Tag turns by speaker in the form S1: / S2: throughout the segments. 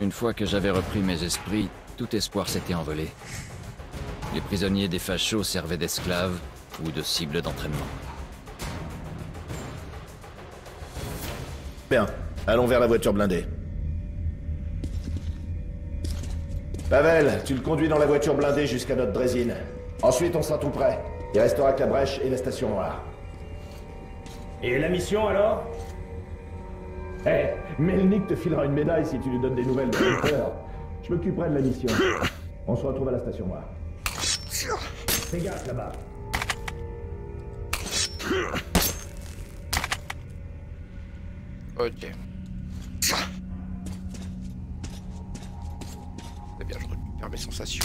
S1: Une fois que j'avais repris mes esprits, tout espoir s'était envolé. Les prisonniers des fachos servaient d'esclaves ou de cibles d'entraînement.
S2: Bien, allons vers la voiture blindée. Pavel, tu le conduis dans la voiture blindée jusqu'à notre drésine. Ensuite, on sera tout prêt. Il restera que la brèche et la station noire.
S3: Et la mission alors? Eh, Melnik te filera une médaille si tu lui donnes des nouvelles de Hunter. Je m'occuperai de la mission. On se retrouve à la station noire. Fais gaffe là-bas.
S4: Ok. Eh bien, je récupère mes sensations.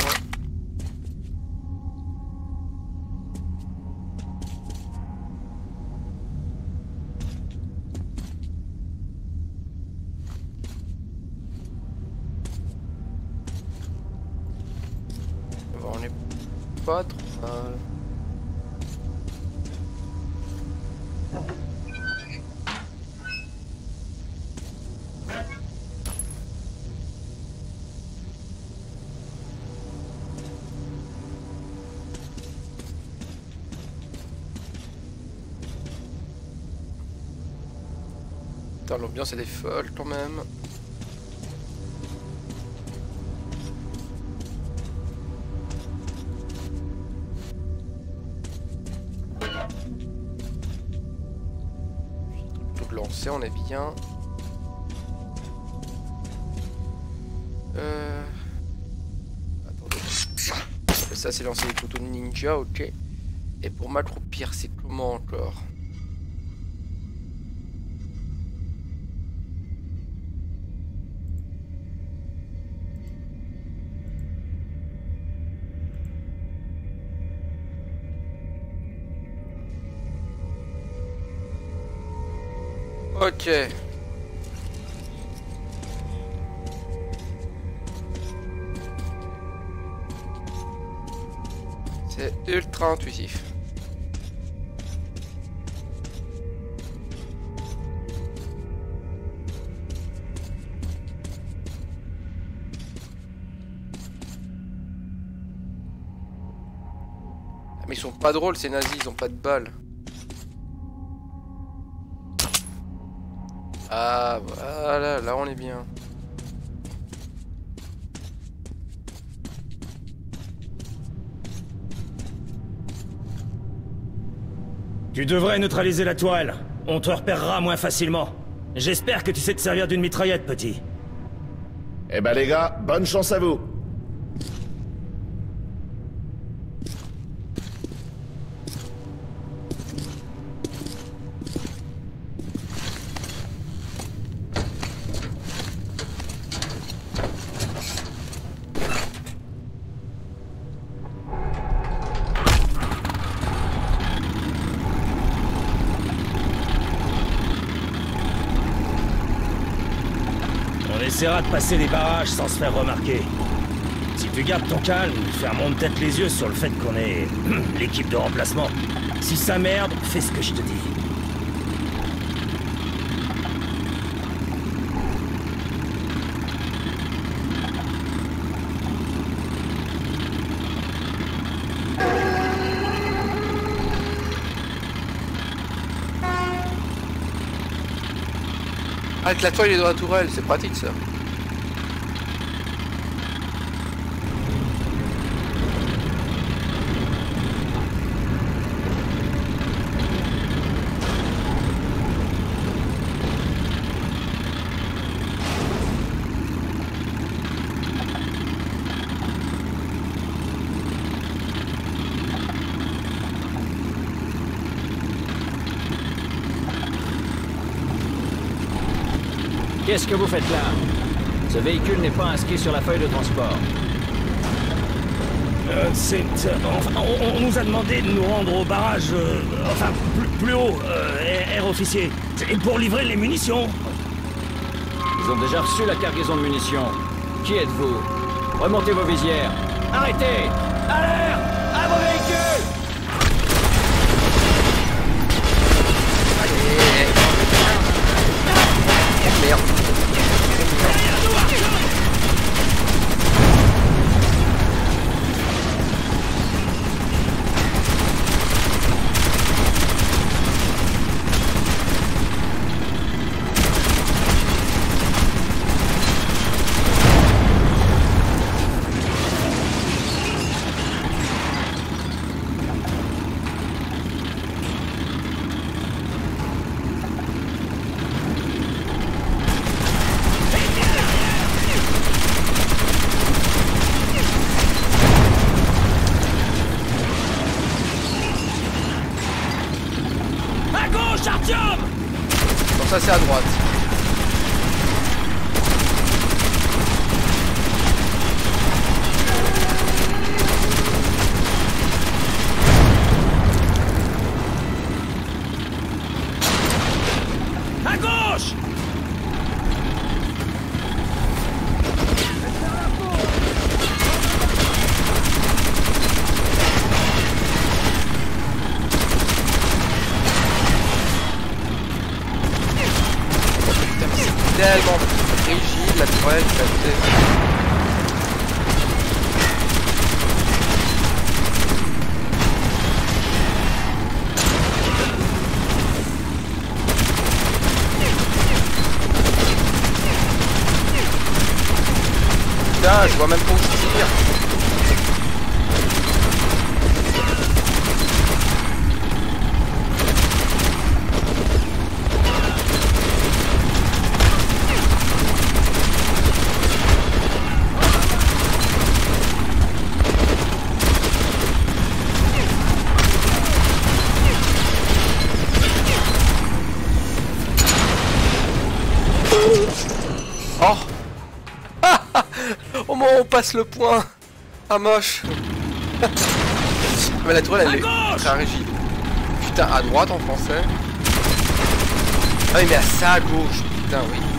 S4: L'ambiance elle est quand même. Tout lancé, on est bien. Euh... Attendez. Ça c'est lancer les couteaux de ninja, ok. Et pour m'accroupir, c'est comment encore? Ok. C'est ultra intuitif. Ah, Mais ils sont pas drôles ces nazis, ils ont pas de balles. Ah voilà, là on est bien.
S3: Tu devrais neutraliser la toile. On te repérera moins facilement. J'espère que tu sais te servir d'une mitraillette, petit.
S2: Eh ben les gars, bonne chance à vous.
S3: On essaiera de passer les barrages sans se faire remarquer. Si tu gardes ton calme, fermons peut-être les yeux sur le fait qu'on est l'équipe de remplacement. Si ça merde, fais ce que je te dis.
S4: La toile est dans la tourelle, c'est pratique ça.
S1: Qu'est-ce que vous faites là? Ce véhicule n'est pas inscrit sur la feuille de transport.
S3: Euh, c'est... euh, on, on nous a demandé de nous rendre au barrage... euh, enfin, plus, plus haut, euh, air officier. Et pour livrer les munitions.
S1: Ils ont déjà reçu la cargaison de munitions. Qui êtes-vous? Remontez vos visières. Arrêtez Alerte
S4: le point Ah moche ah, Mais la tourelle elle est très rigide. Putain, à droite en français. Ah oui mais à sa gauche, putain oui.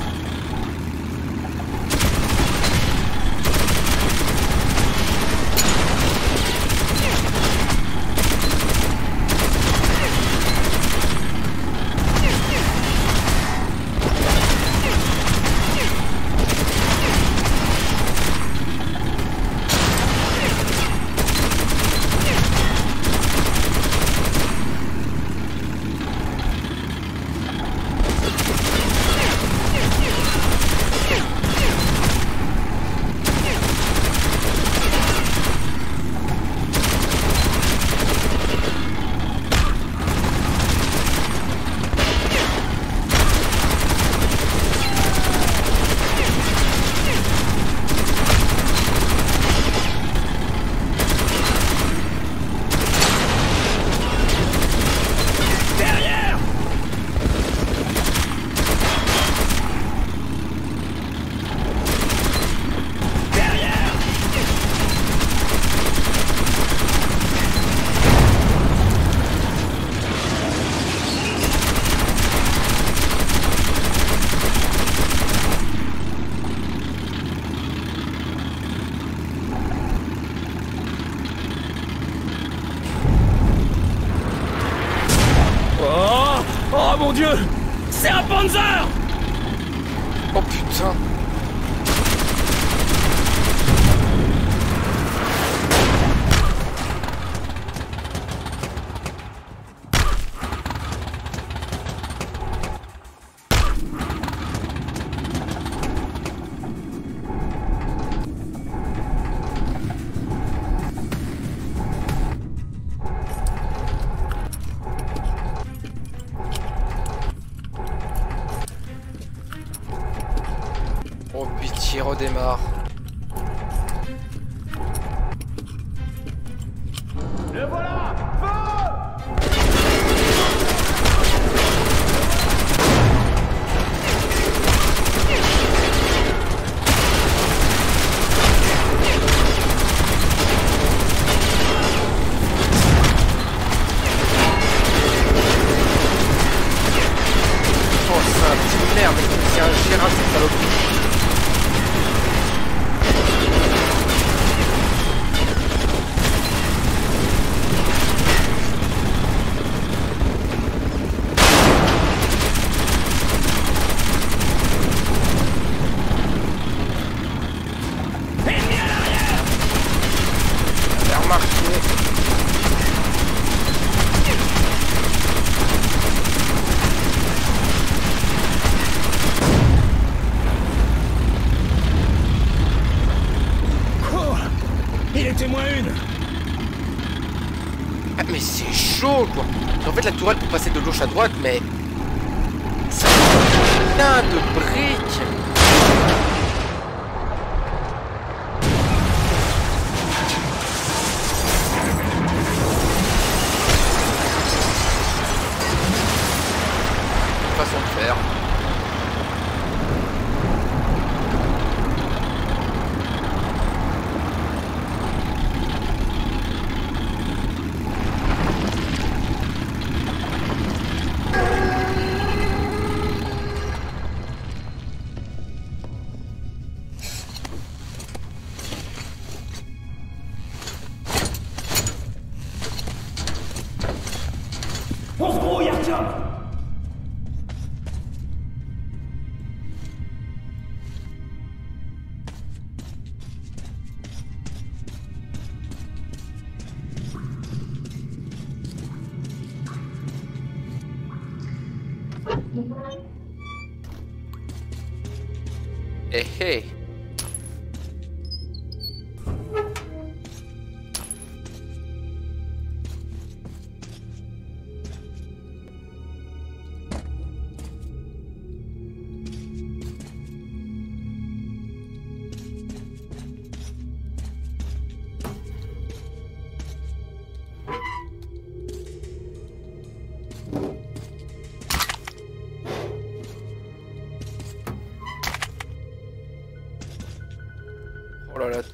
S4: workmate.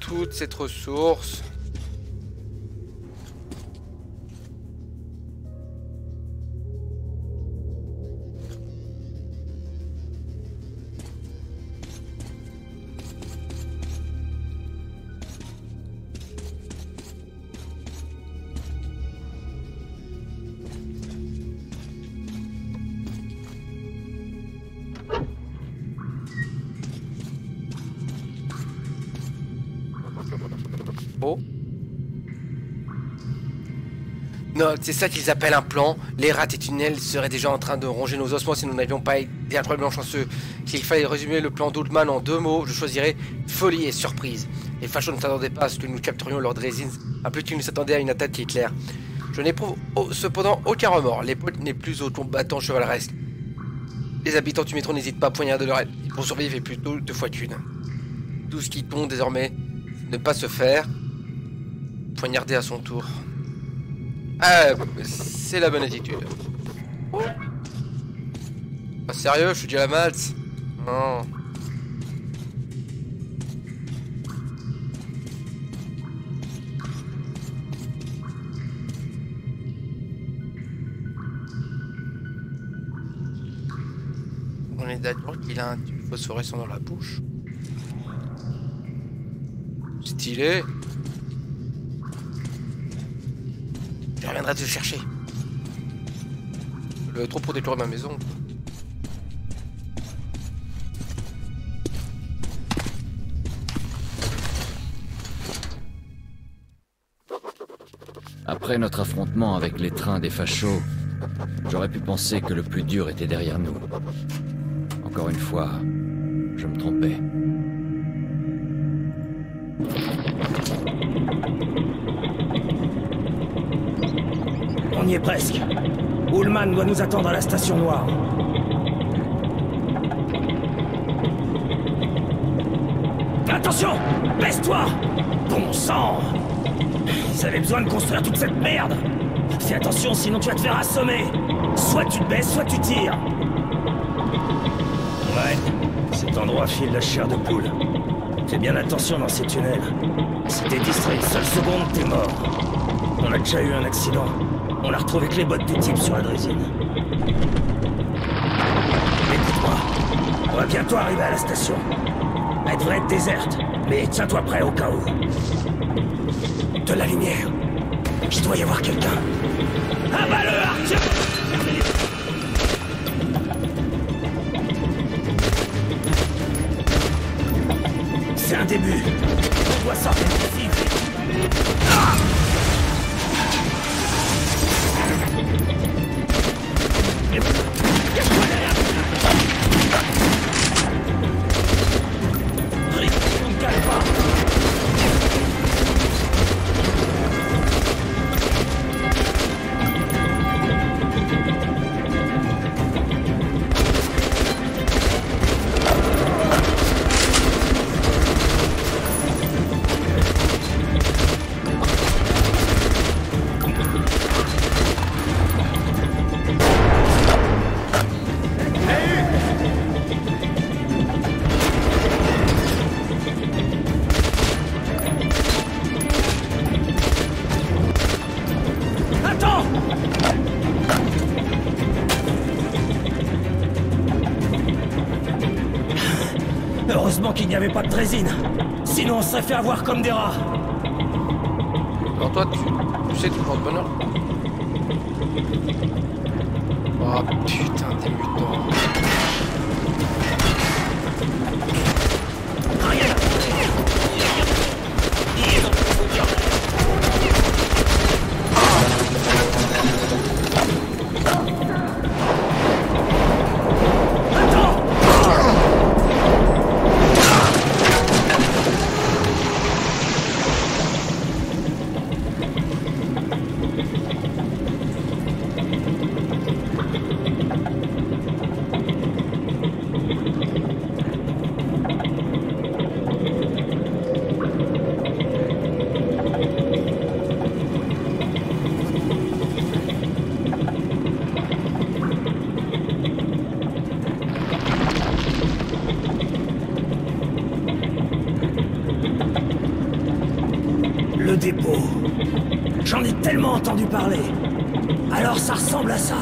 S4: Toute cette ressource. C'est ça qu'ils appellent un plan. Les rats et tunnels seraient déjà en train de ronger nos ossements si nous n'avions pas été incroyablement chanceux. S'il fallait résumer le plan d'Oldman en deux mots, je choisirais folie et surprise. Les fachos ne s'attendaient pas à ce que nous capturions Lord Resins, pas plus qu'ils ne s'attendaient à une attaque Hitler. Je n'éprouve cependant aucun remords. L'épaule n'est plus au combattant chevaleresque. Les habitants du métro n'hésitent pas à poignarder leur aide. Pour survivre et plutôt deux fois qu'une. Tout ce qui compte désormais, ne pas se faire poignarder à son tour. Ah, c'est la bonne attitude. Pas sérieux, je suis déjà la. Non. On est d'accord qu'il a un phosphorescent dans la bouche. Stylé. Je reviendrai te chercher. Le trop pour détruire ma maison.
S1: Après notre affrontement avec les trains des fachos, j'aurais pu penser que le plus dur était derrière nous. Encore une fois, je me trompais.
S3: Presque. Ullman doit nous attendre à la station noire. Attention Baisse-toi Bon sang Ils avaient besoin de construire toute cette merde Fais attention, sinon tu vas te faire assommer Soit tu baisses, soit tu tires Ouais, cet endroit file la chair de poule. Fais bien attention dans ces tunnels. Si t'es distrait une seule seconde, t'es mort. On a déjà eu un accident. On a retrouvé que les bottes du type sur la drésine. Écoute-moi, on va bientôt arriver à la station. Elle devrait être déserte, mais tiens-toi prêt au cas où. De la lumière. Il doit y avoir quelqu'un. N'y avait pas de drésine. Sinon on serait fait avoir comme des rats.
S4: Alors toi, tu, tu sais, prends de bonheur.
S3: Entendu parler. Alors ça ressemble à ça.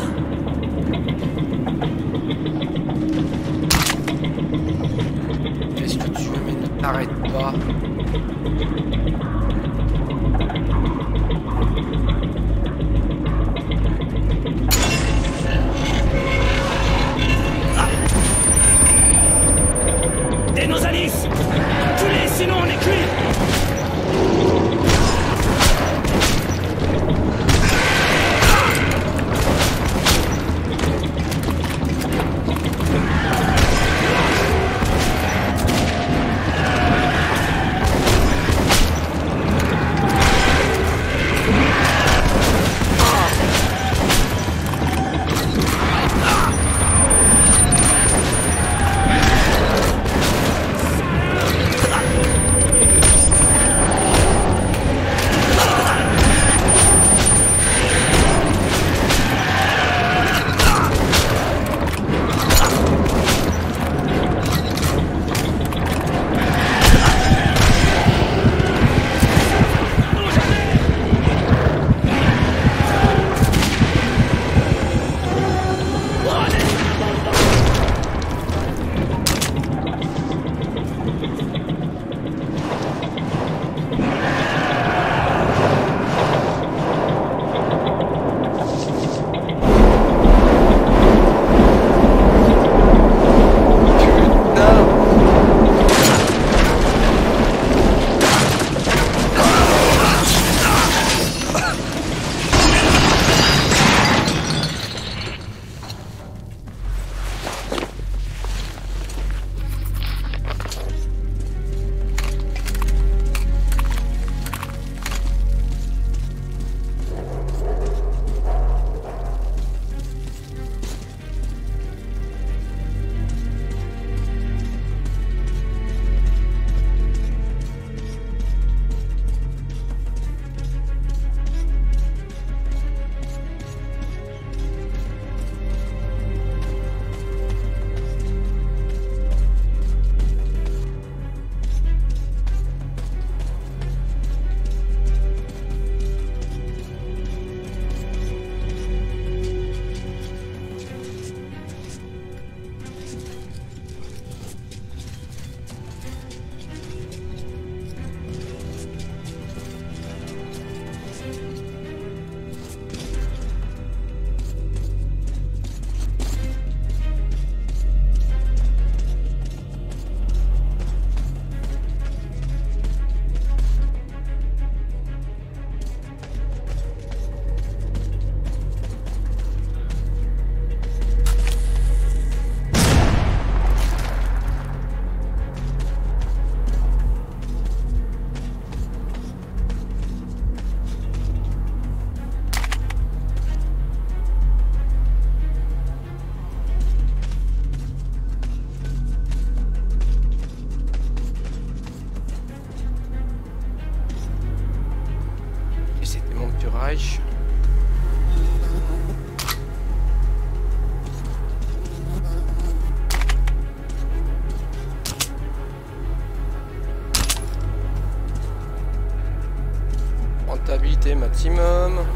S4: Maximum.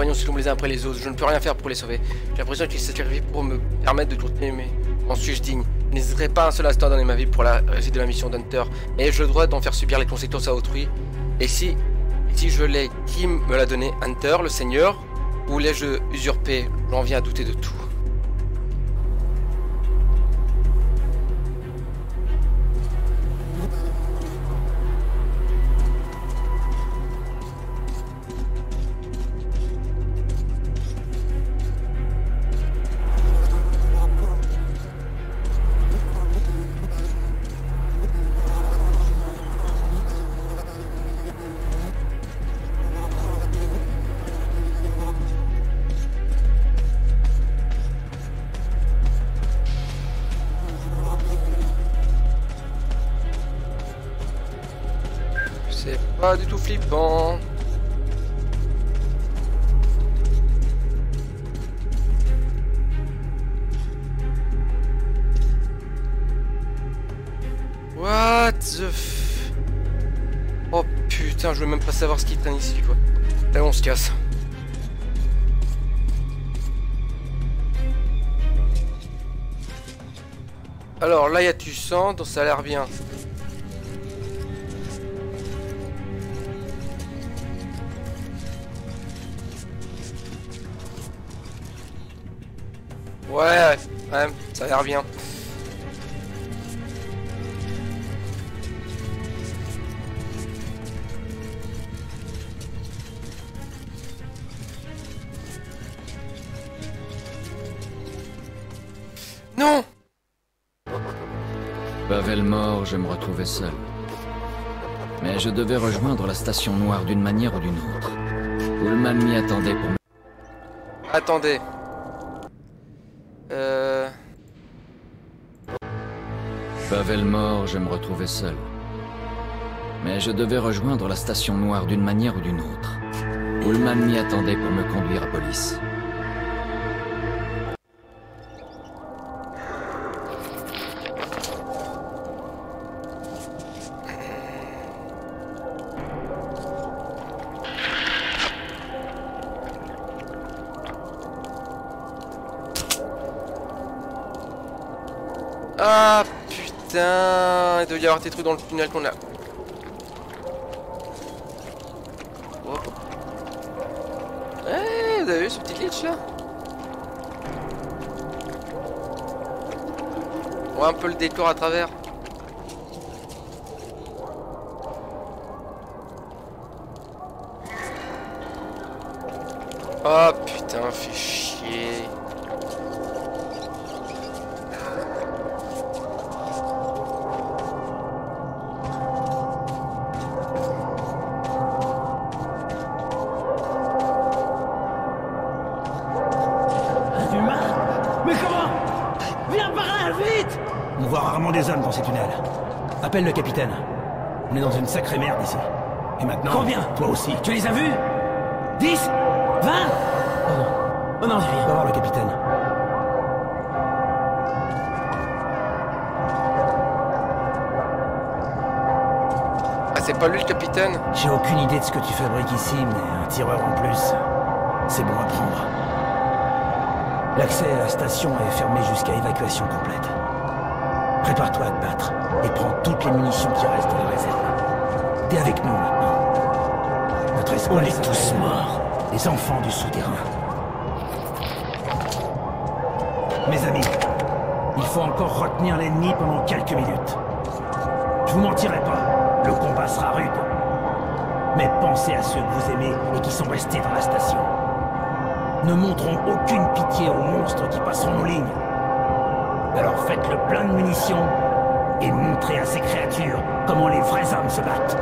S4: Compagnons s'illument les uns après les autres. Je ne peux rien faire pour les sauver. J'ai l'impression qu'ils servi pour me permettre de continuer, mais en suis-je digne Je n'hésiterai pas un seul instant à donner ma vie pour la réussite de la mission d'Hunter. Ai-je le droit d'en faire subir les conséquences à autrui Et si, et si je l'ai, qui me l'a donné? Hunter, le Seigneur? Ou l'ai-je usurpé? J'en viens à douter de tout. Donc ça a l'air bien. Ouais, ouais, ça a l'air bien. Non
S1: Pavel mort, je me retrouvais seul. Mais je devais rejoindre la station noire d'une manière ou d'une autre. Ullman m'y attendait pour me...
S4: Attendez. Euh...
S1: Pavel mort, je me retrouvais seul. Mais je devais rejoindre la station noire d'une manière ou d'une autre. Ullman m'y attendait pour me conduire à police.
S4: Avoir des trucs dans le tunnel qu'on a. Hop. Eh, vous avez vu ce petit glitch là On voit un peu le décor à travers. Oh
S5: Le capitaine. On est dans une sacrée merde ici. Et maintenant... Combien Toi aussi. Tu les as vus? 10 20 Oh non. Oh non, j'ai rien. Va voir le capitaine.
S4: Ah, c'est pas lui le capitaine?
S5: J'ai aucune idée de ce que tu fabriques ici, mais un tireur en plus, c'est bon à prendre. L'accès à la station est fermé jusqu'à évacuation complète. Prépare-toi à te battre et prends toutes les munitions qui restent dans la réserve. T'es avec nous maintenant. Notre escouade
S6: On est tous morts.
S5: Les enfants du souterrain. Mes amis, il faut encore retenir l'ennemi pendant quelques minutes. Je vous mentirai pas, le combat sera rude. Mais pensez à ceux que vous aimez et qui sont restés dans la station. Ne montrons aucune pitié aux monstres qui passeront nos lignes. Alors faites le plein de munitions et montrez à ces créatures comment les vrais hommes se battent.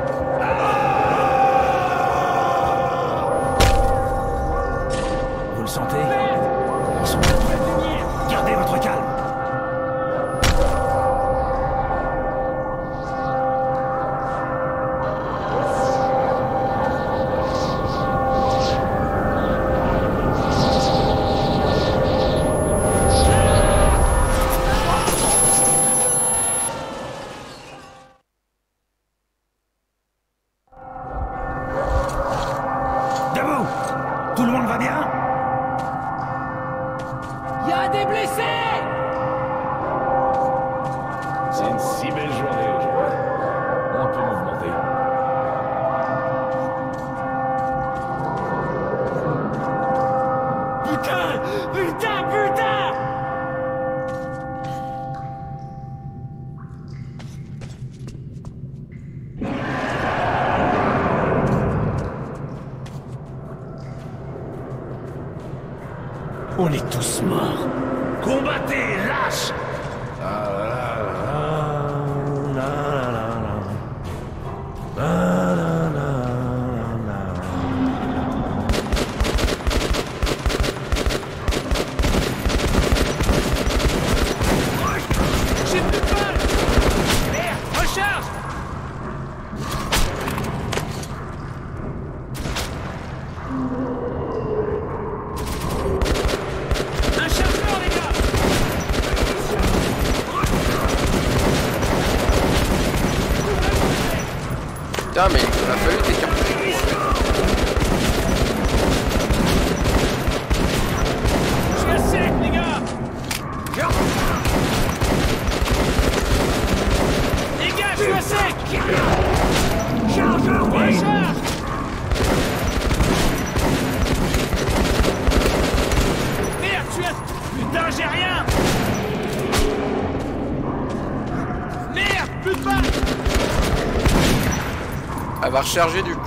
S4: Recharger du coup.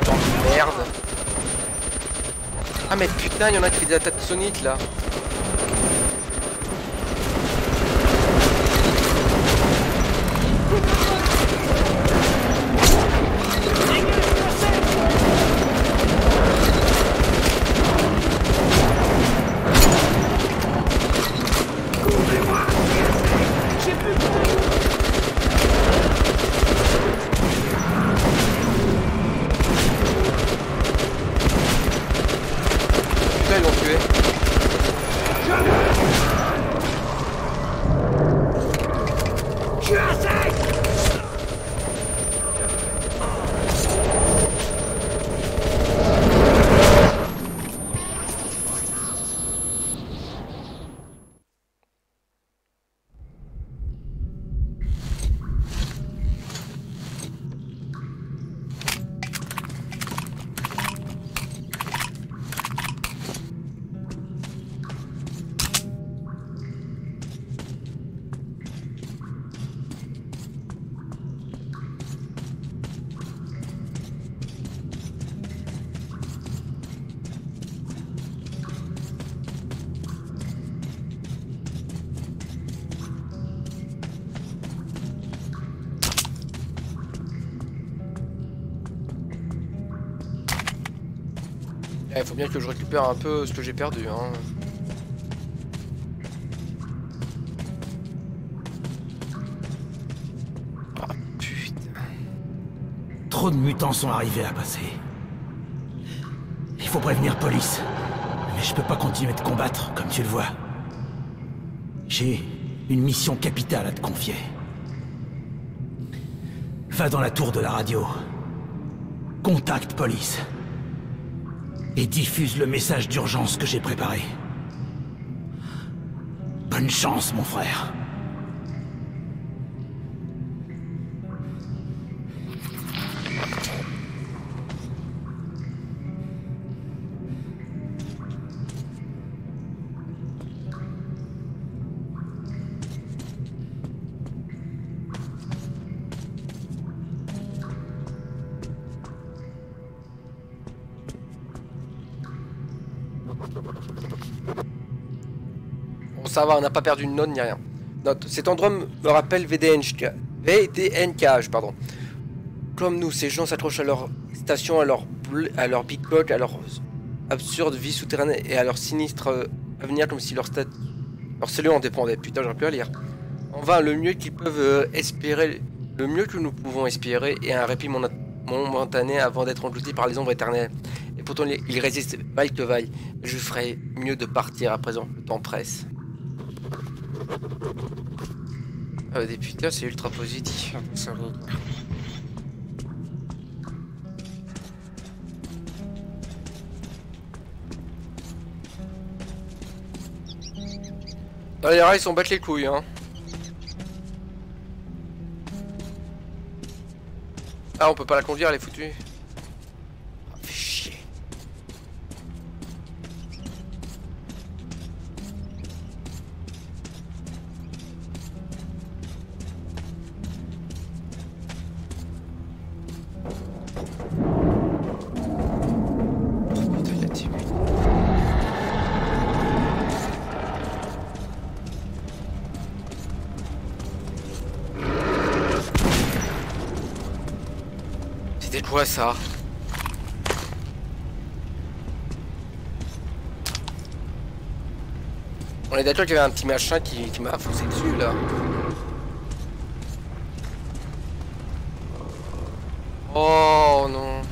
S4: Putain de merde. Ah mais putain, il y en a qui des attaques soniques là. Eh, faut bien que je récupère un peu ce que j'ai perdu. Hein. Ah putain.
S5: Trop de mutants sont arrivés à passer. Il faut prévenir police. Mais je peux pas continuer de combattre, comme tu le vois. J'ai une mission capitale à te confier. Va dans la tour de la radio. Contacte police. Et diffuse le message d'urgence que j'ai préparé. Bonne chance, mon frère.
S4: On n'a pas perdu une note ni rien. Note. Cet endroit me rappelle VDNK. VDNK, pardon. Comme nous, ces gens s'accrochent à leur station, à leur, à leur big clock, à leur absurde vie souterraine et à leur sinistre euh, avenir comme si leur, stat... leur salut en dépendait. Putain, j'aurais pu à lire. En vain, le mieux qu'ils peuvent euh, espérer, le mieux que nous pouvons espérer est un répit momentané avant d'être engloutis par les ombres éternelles. Et pourtant, ils résistent vaille que vaille. Je ferais mieux de partir à présent. Le temps presse. Ah, des putains, c'est ultra positif. Ça va. Ah, les rats, ils s'en battent les couilles, hein. Ah, on peut pas la conduire, elle est foutue. ça On est d'accord qu'il y avait un petit machin qui, m'a foncé dessus là. Oh non.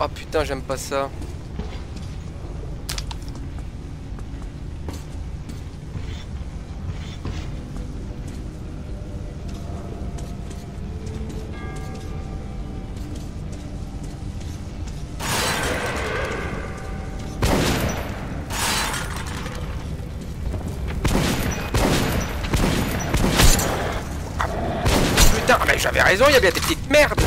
S4: Ah oh, putain, j'aime pas ça. J'avais raison, il y a bien des petites merdes.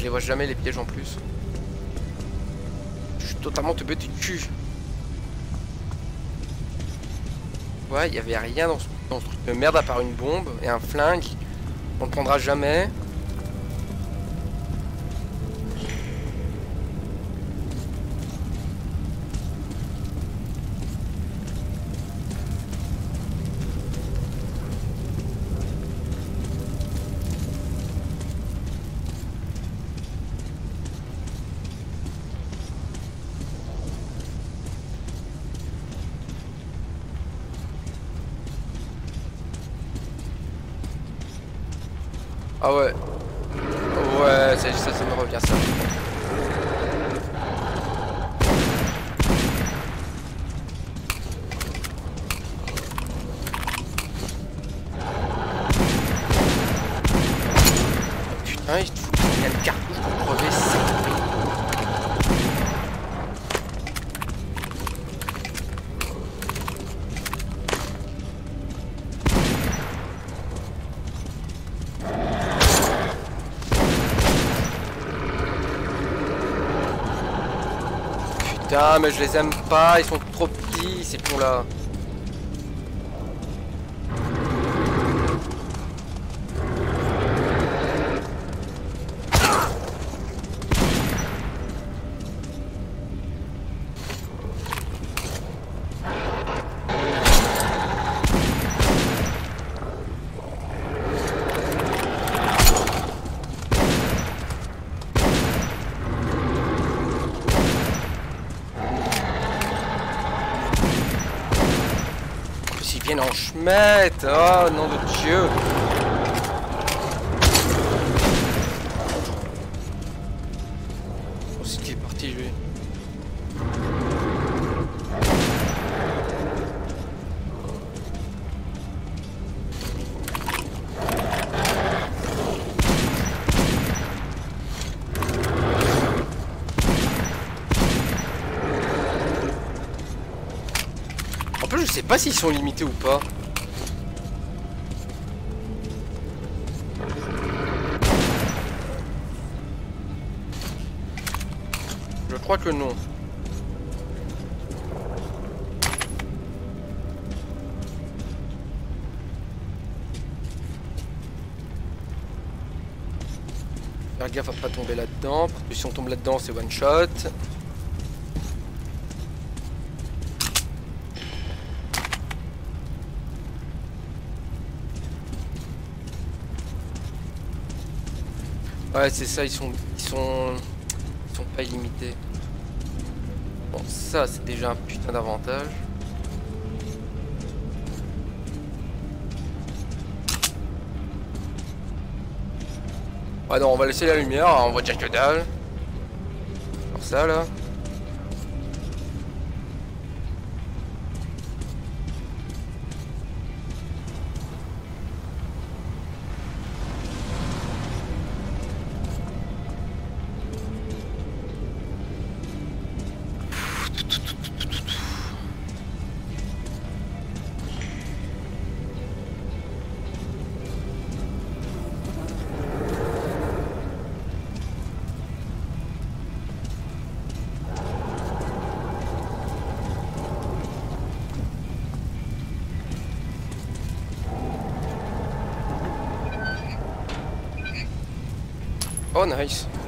S4: Je les vois jamais les pièges en plus. Je suis totalement te du cul. Ouais, il y avait rien dans ce, dans ce truc de merde à part une bombe et un flingue. On ne prendra jamais. Ah ouais. Ouais, ça, ça, ça me revient ça. Mais je les aime pas, ils sont trop petits, ces cons là. En plus, schmette. Oh, nom de Dieu. Oh, c'est qu'il est parti, lui. En plus, je sais pas s'ils sont limités ou pas. Crois que non. Faire gaffe pas tomber là-dedans, parce que si on tombe là-dedans, c'est one shot. Ouais, c'est ça, ils sont, ils sont, ils sont pas illimités. Ça, c'est déjà un putain d'avantage. Ouais, non, on va laisser la lumière, hein, on va dire que dalle. Alors ça, là. Oh, nice.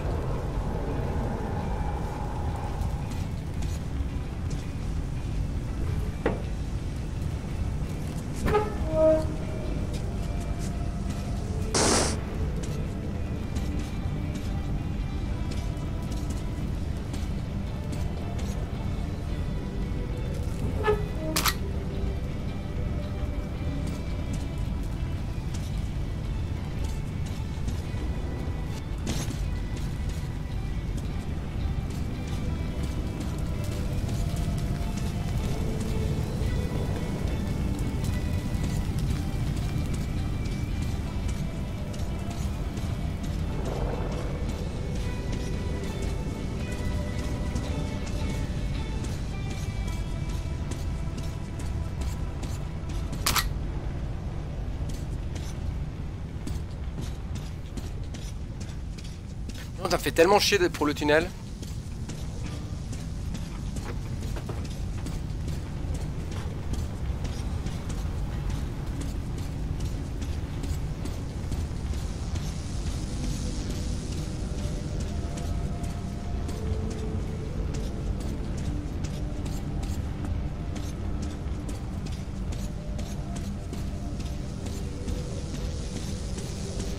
S4: On t'a fait tellement chier pour le tunnel.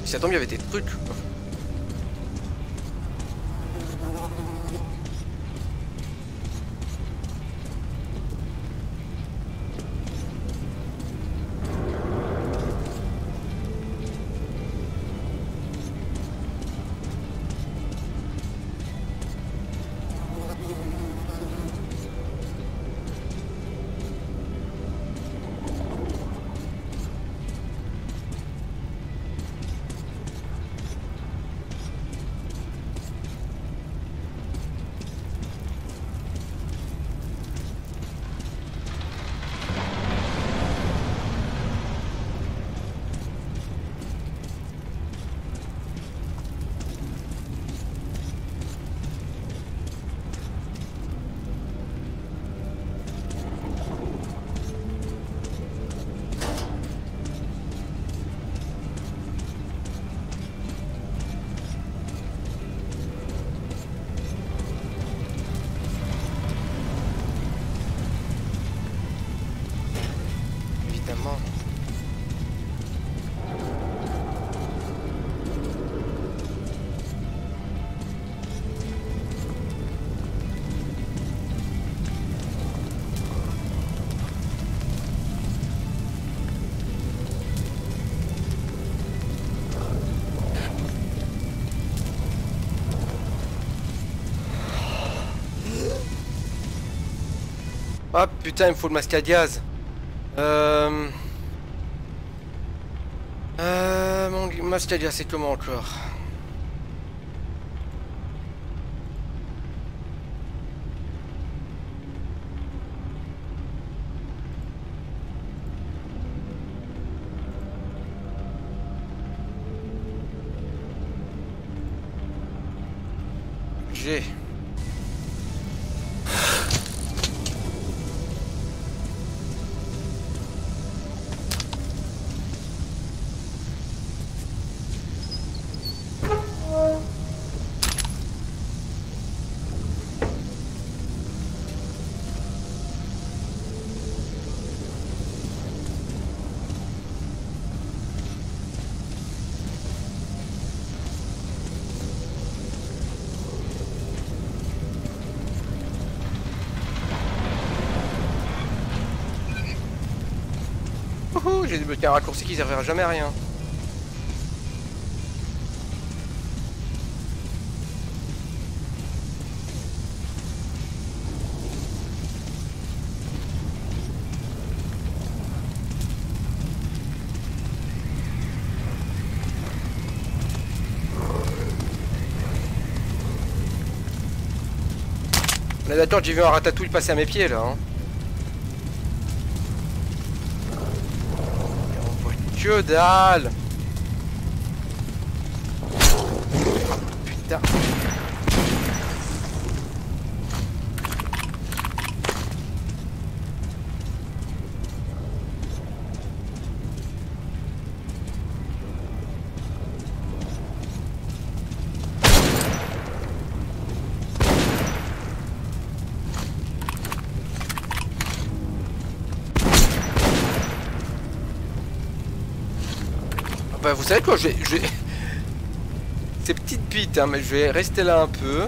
S4: Ça tombe, il y avait des trucs. Ah putain, il me faut le masque à. Euh... Euh... Mon masque à c'est comment encore? J'ai débloqué un raccourci qui servira jamais à rien. Là d'accord, j'ai vu un ratatouille passer à mes pieds là. Hein. Que dalle. Putain vous savez quoi, je vais... Je vais... Hein, mais je vais rester là un peu.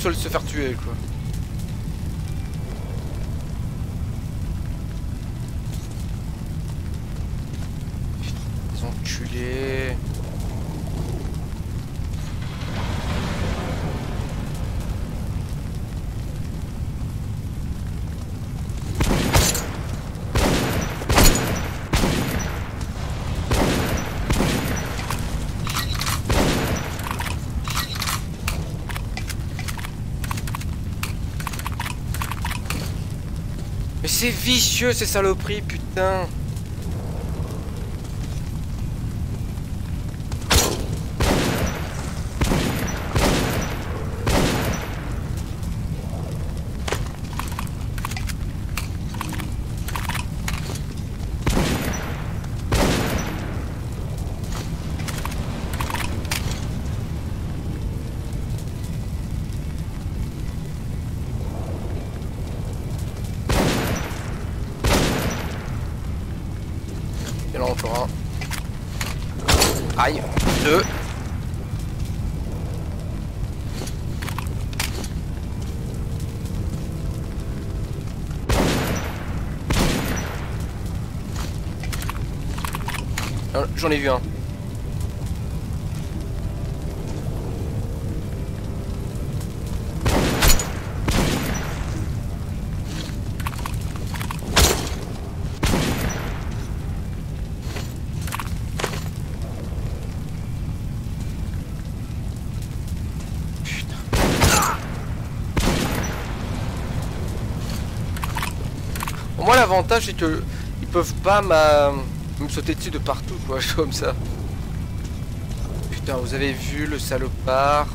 S4: Seuls se faire tuer quoi. Putain, Les enculés. Mais c'est vicieux ces saloperies, putain. Et là encore un. Aïe. Deux. J'en ai vu un. Au moins l'avantage c'est que ils peuvent pas m'a- me sauter dessus de partout quoi, comme ça. Putain, vous avez vu le salopard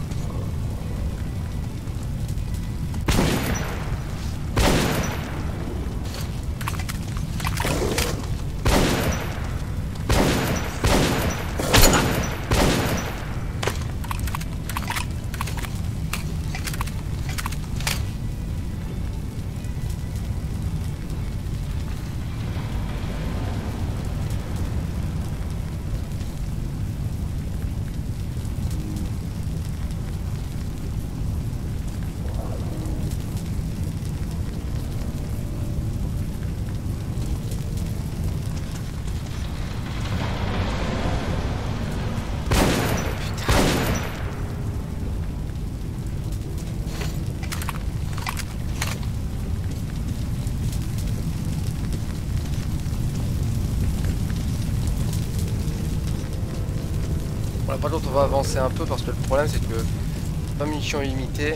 S4: on va avancer un peu parce que le problème c'est que pas munitions illimitées.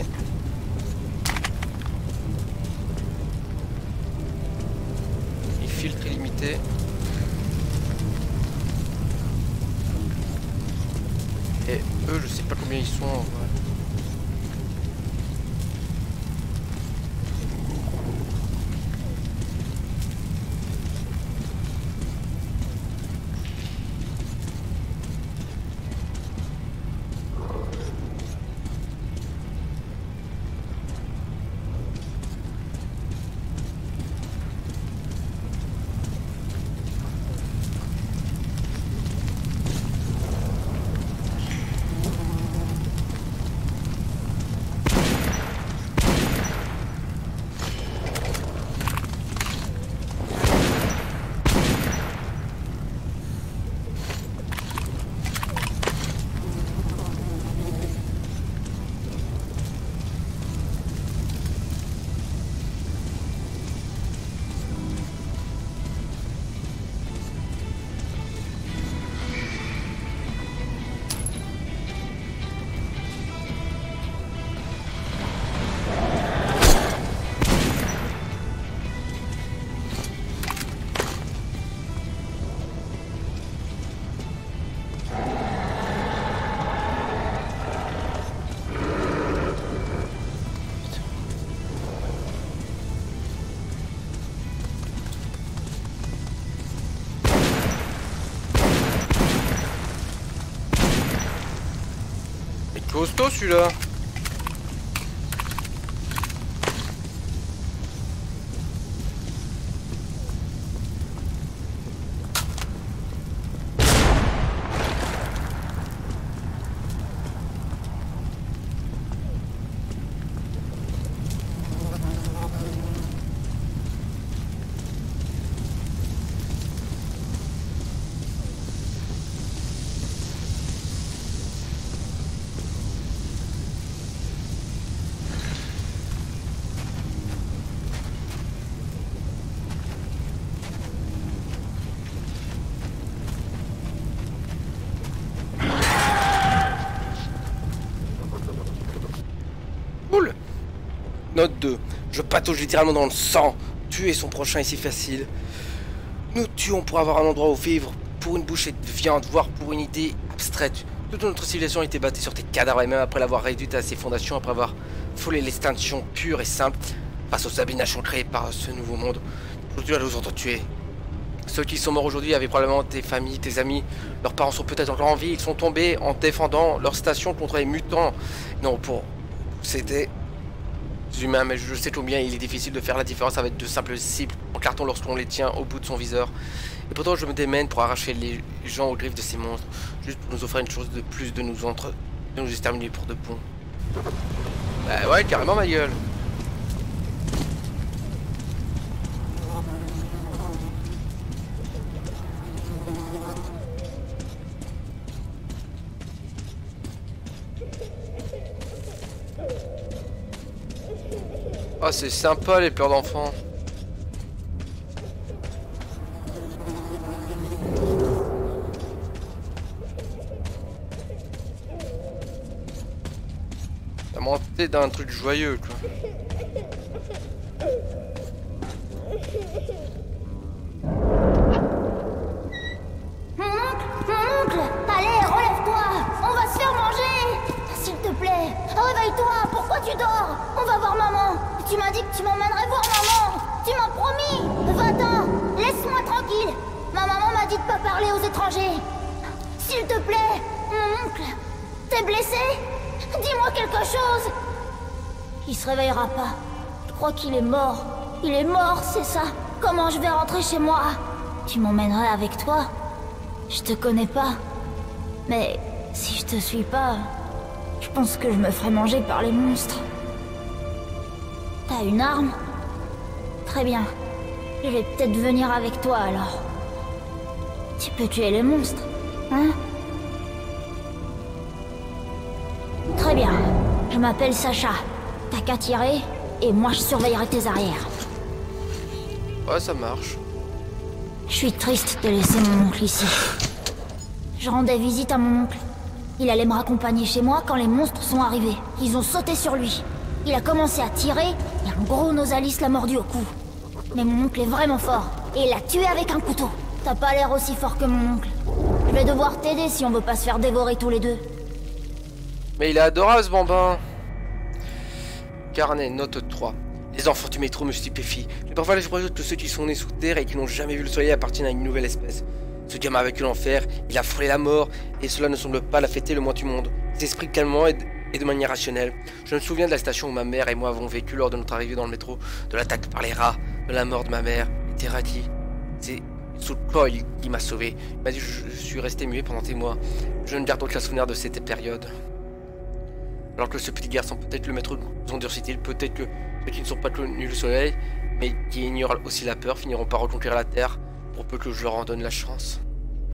S4: Costaud celui-là. Je patauge littéralement dans le sang. Tuer son prochain est si facile. Nous tuons pour avoir un endroit où vivre, pour une bouchée de viande, voire pour une idée abstraite. Toute notre civilisation a été bâtie sur tes cadavres et même après l'avoir réduite à ses fondations, après avoir foulé l'extinction pure et simple, face aux abominations créées par ce nouveau monde, aujourd'hui nous entend tuer. Ceux qui sont morts aujourd'hui avaient probablement tes familles, tes amis, leurs parents sont peut-être encore en vie, ils sont tombés en défendant leur station contre les mutants. Non, pour c'était humain, mais je sais combien il est difficile de faire la différence avec de simples cibles en carton lorsqu'on les tient au bout de son viseur. Et pourtant, je me démène pour arracher les gens aux griffes de ces monstres, juste pour nous offrir une chose de plus de nous entre, de nous exterminer pour de bon. Bah ouais, carrément ma gueule. Ah, c'est sympa les pleurs d'enfants. Ça monté d'un truc joyeux quoi.
S7: Mon oncle Mon oncle Allez, relève-toi On va se faire manger S'il te plaît, réveille-toi Pourquoi tu dors? On va voir maman Tu m'as dit que tu m'emmènerais voir maman. Tu m'as promis. Va-t'en Laisse-moi tranquille. Ma maman m'a dit de pas parler aux étrangers. S'il te plaît Mon oncle T'es blessé? Dis-moi quelque chose. Il se réveillera pas. Je crois qu'il est mort. Il est mort, c'est ça. Comment je vais rentrer chez moi? Tu m'emmènerais avec toi? Je te connais pas. Mais si je te suis pas, je pense que je me ferai manger par les monstres. T'as une arme Très bien. Je vais peut-être venir avec toi alors. Tu peux tuer les monstres, hein Très bien. Je m'appelle Sacha. T'as qu'à tirer, et moi je surveillerai tes arrières.
S4: Ouais, ça marche.
S7: Je suis triste de laisser mon oncle ici. Je rendais visite à mon oncle. Il allait me raccompagner chez moi quand les monstres sont arrivés. Ils ont sauté sur lui. Il a commencé à tirer un gros Nosalis l'a mordu au cou. Mais mon oncle est vraiment fort et il l'a tué avec un couteau. T'as pas l'air aussi fort que mon oncle. Je vais devoir t'aider si on veut pas se faire dévorer tous les deux.
S4: Mais il est adorable ce bambin. Carnet, note 3. Les enfants du métro me stupéfient. Mais parfois je crois que ceux qui sont nés sous terre et qui n'ont jamais vu le soleil appartiennent à une nouvelle espèce. Ce gamin a vécu l'enfer, il a frôlé la mort, et cela ne semble pas l'affecter le moins du monde. Il s'exprime calmement et et de manière rationnelle. Je me souviens de la station où ma mère et moi avons vécu lors de notre arrivée dans le métro, de l'attaque par les rats, de la mort de ma mère, et Terati. C'est il, il m'a sauvé. Il m'a dit que je, je suis resté muet pendant des mois. Je ne garde aucun souvenir de cette période. Alors que ce petit garçon, peut-être le maître endurcit-il, peut-être que ceux qui ne sont pas connus le soleil, mais qui ignorent aussi la peur, finiront par reconquérir la terre, pour peu que je leur en donne la chance.